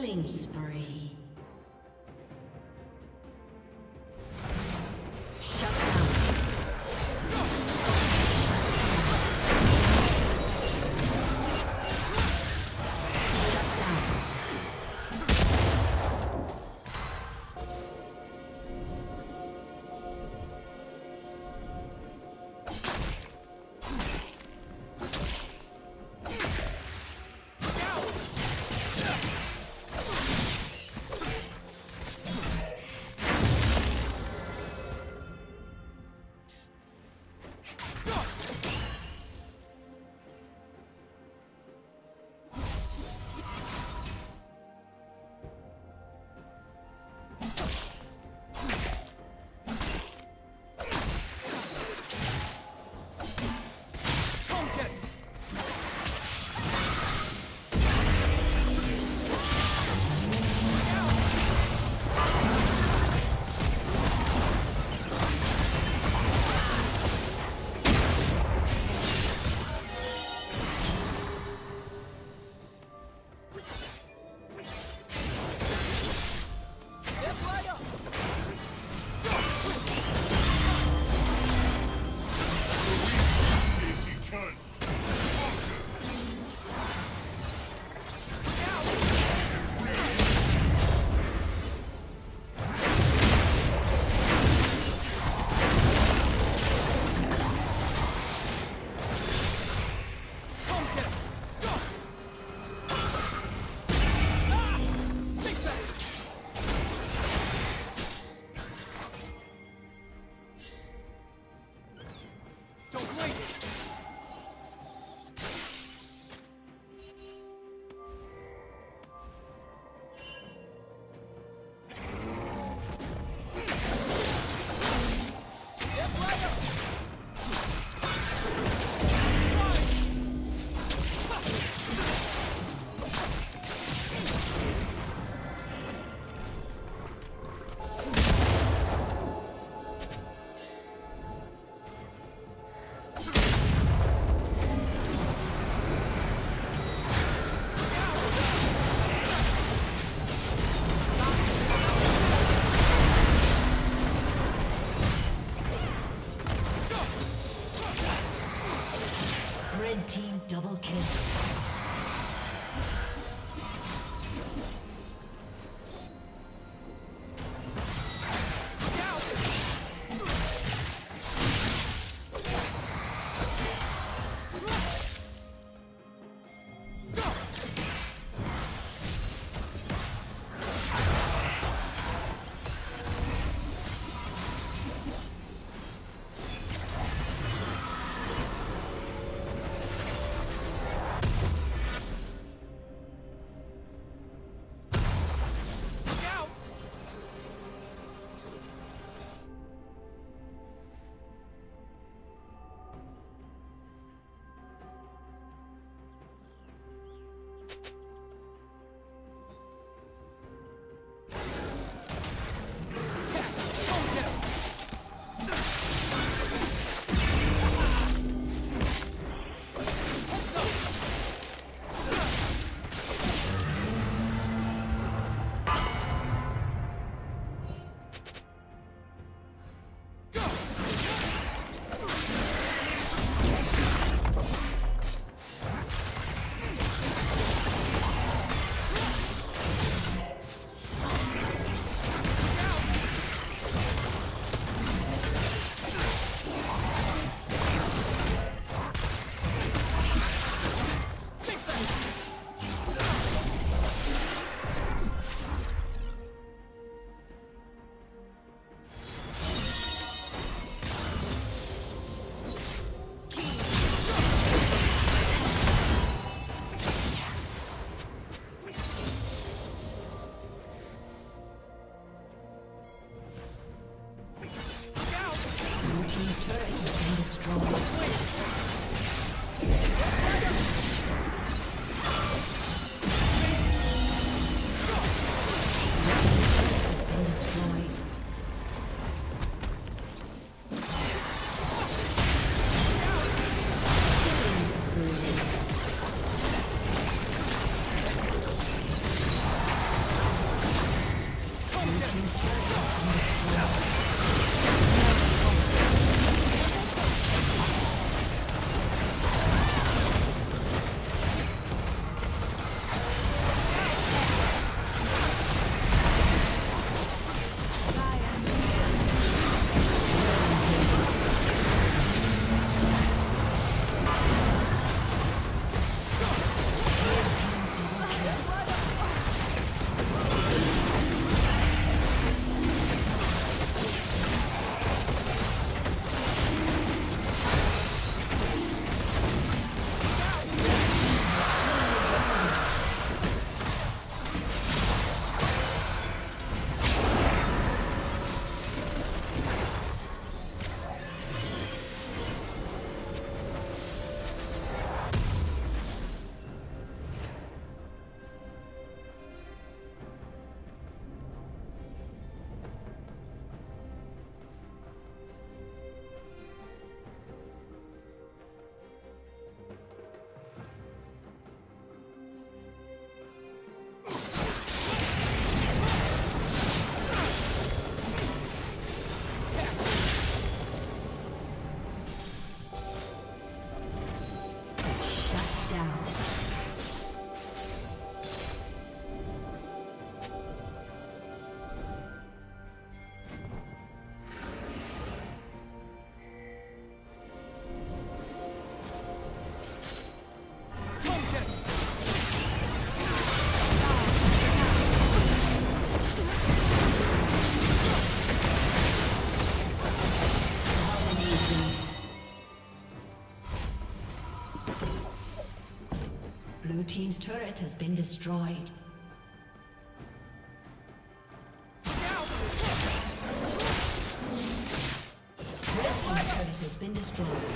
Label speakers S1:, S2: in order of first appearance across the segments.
S1: Killing spree. Don't blink it! Team's turret has been destroyed. Red team's turret has been destroyed.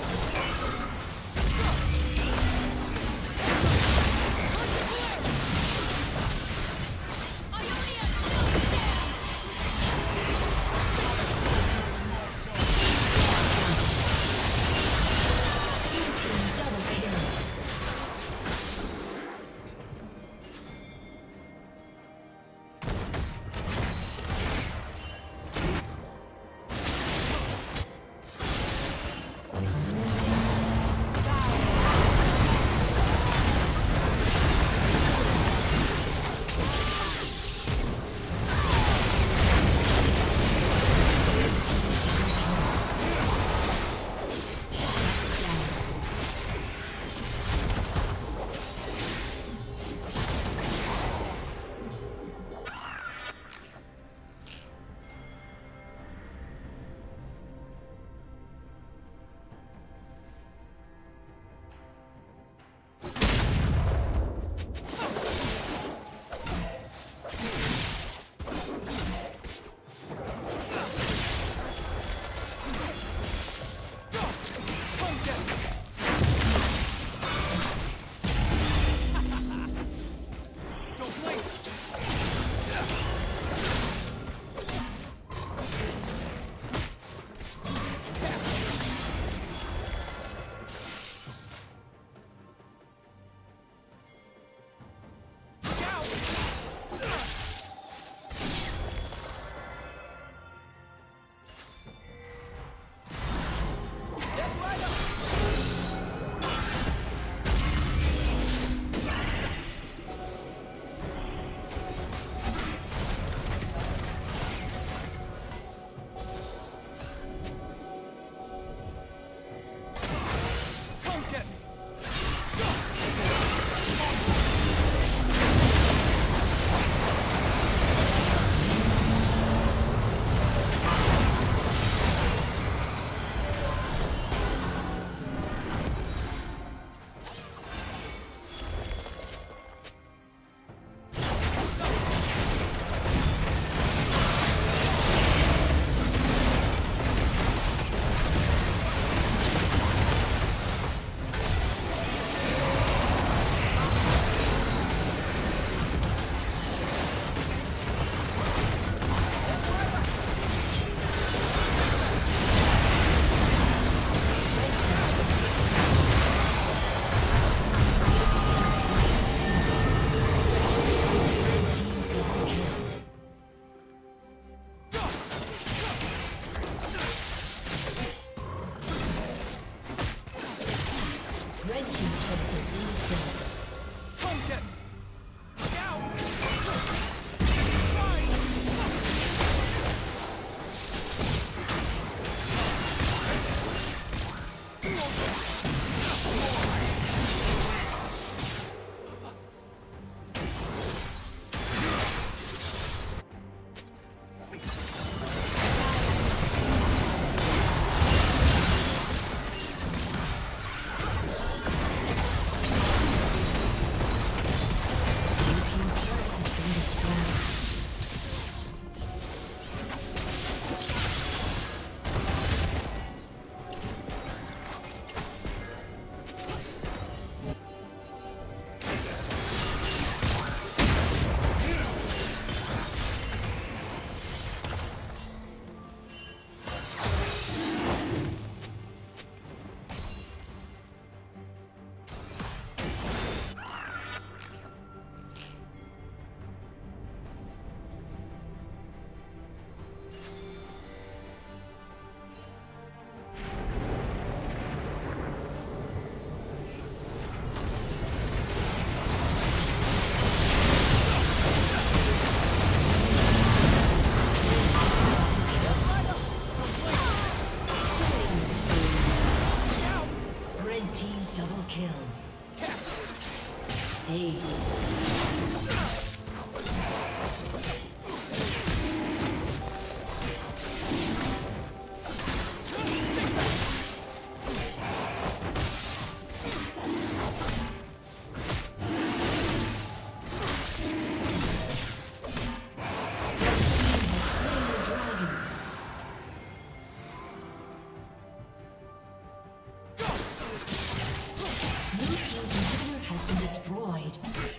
S1: destroyed.